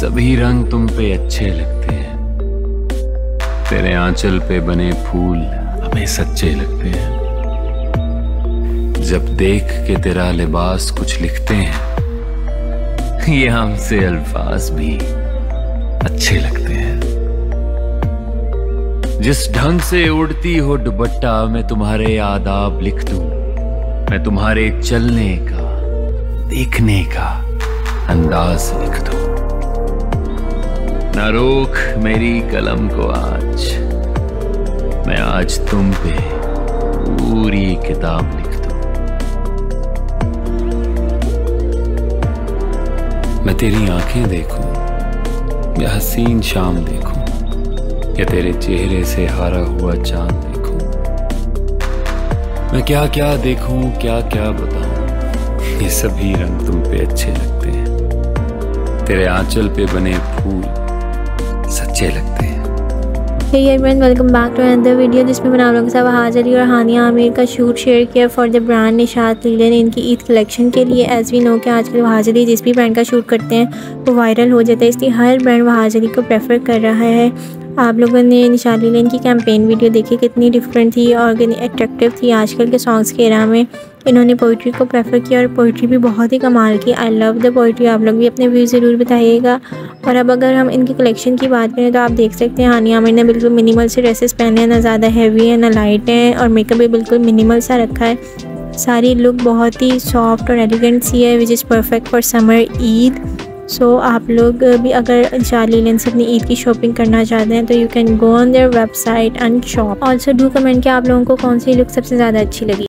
सभी रंग तुम पे अच्छे लगते हैं। तेरे आंचल पे बने फूल हमें सच्चे लगते हैं। जब देख के तेरा लिबास कुछ लिखते हैं, ये हमसे अल्फाज भी अच्छे लगते हैं। जिस ढंग से उड़ती हो दुपट्टा, मैं तुम्हारे आदाब लिख दूँ। मैं तुम्हारे चलने का, देखने का अंदाज लिख दूँ। ना रोक मेरी कलम को आज। मैं आज तुम पे पूरी किताब लिख दू। मैं तेरी आँखें देखूँ, या हसीन शाम देखूँ, या तेरे चेहरे से हारा हुआ चाँद देखूँ। मैं क्या क्या देखूँ क्या क्या बताऊँ, ये सभी रंग तुम पे अच्छे लगते हैं। तेरे आंचल पे बने फूल सच्चे लगते हैं। Welcome back to another video, जिसमें मैंने आप लोगों के साथ अली और हानिया आमिर का शूट शेयर किया for the brand Nishat Linen इनकी ईद कलेक्शन के लिए। एज वी नो के आजकल वहाज अली जिस भी ब्रांड का शूट करते हैं, वो वायरल हो जाता है। इसलिए हर ब्रांड वहाज अली को प्रेफर कर रहा है। आप लोगों ने निशात लीलन की कैंपेन वीडियो देखी, कितनी डिफरेंट थी और कितनी अट्रैक्टिव थी आजकल के सॉन्ग्स के एरा में। इन्होंने पोइट्री को प्रेफर किया और पोइट्री भी बहुत ही कमाल की। आई लव द पोइट्री आप लोग भी अपने व्यू ज़रूर बताइएगा। और अब अगर हम इनकी कलेक्शन की बात करें तो आप देख सकते हैं, हानिया आमिर ने बिल्कुल मिनिमल से ड्रेसेस पहने हैं, ना ज़्यादा हैवी है, ना लाइट है, और मेकअप भी बिल्कुल मिनिमल सा रखा है। सारी लुक बहुत ही सॉफ्ट और एलिगेंट सी है which is perfect for summer Eid so आप लोग भी अगर शालीलन से अपनी ईद की शॉपिंग करना चाहते हैं तो you can go on their website and shop also do comment कि आप लोगों को कौन सी लुक सबसे ज़्यादा अच्छी लगी।